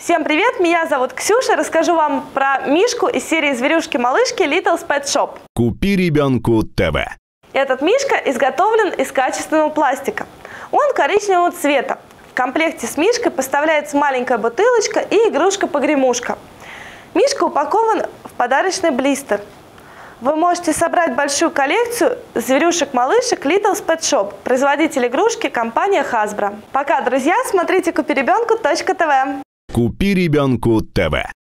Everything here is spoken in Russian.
Всем привет, меня зовут Ксюша. Расскажу вам про Мишку из серии «Зверюшки-малышки» Little's Pet Shop. Купи ребенку ТВ. Этот Мишка изготовлен из качественного пластика. Он коричневого цвета. В комплекте с Мишкой поставляется маленькая бутылочка и игрушка-погремушка. Мишка упакован в подарочный блистер. Вы можете собрать большую коллекцию зверюшек-малышек Little's Pet Shop, производитель игрушки компания Hasbro. Пока, друзья, смотрите купиребенку.тв. Купи ребенку ТВ.